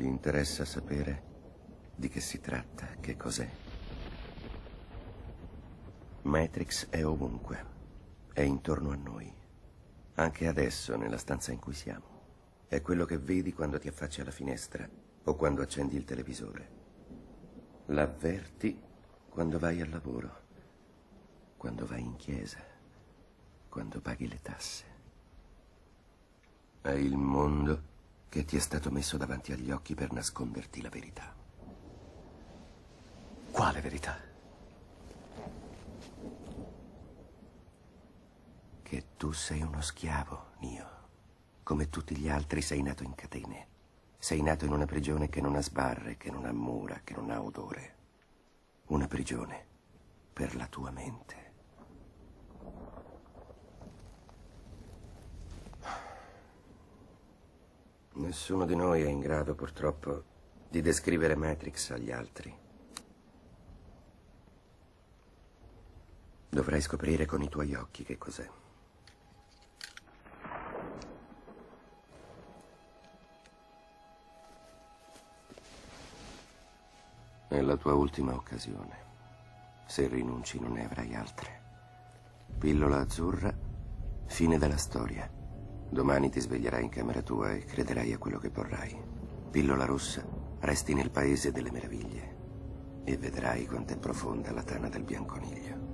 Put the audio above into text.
Ti interessa sapere di che si tratta, che cos'è? Matrix è ovunque, è intorno a noi, anche adesso nella stanza in cui siamo. È quello che vedi quando ti affacci alla finestra o quando accendi il televisore. L'avverti quando vai al lavoro, quando vai in chiesa, quando paghi le tasse. È il mondo che ti è stato messo davanti agli occhi per nasconderti la verità. Quale verità? Che tu sei uno schiavo, Nio. Come tutti gli altri sei nato in catene. Sei nato in una prigione che non ha sbarre, che non ha mura, che non ha odore. Una prigione per la tua mente. Nessuno di noi è in grado, purtroppo, di descrivere Matrix agli altri. Dovrai scoprire con i tuoi occhi che cos'è. È la tua ultima occasione. Se rinunci non ne avrai altre. Pillola azzurra, fine della storia. Domani ti sveglierai in camera tua e crederai a quello che vorrai. Pillola rossa, resti nel paese delle meraviglie e vedrai quanto è profonda la tana del bianconiglio.